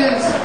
Americans